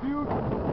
beautiful.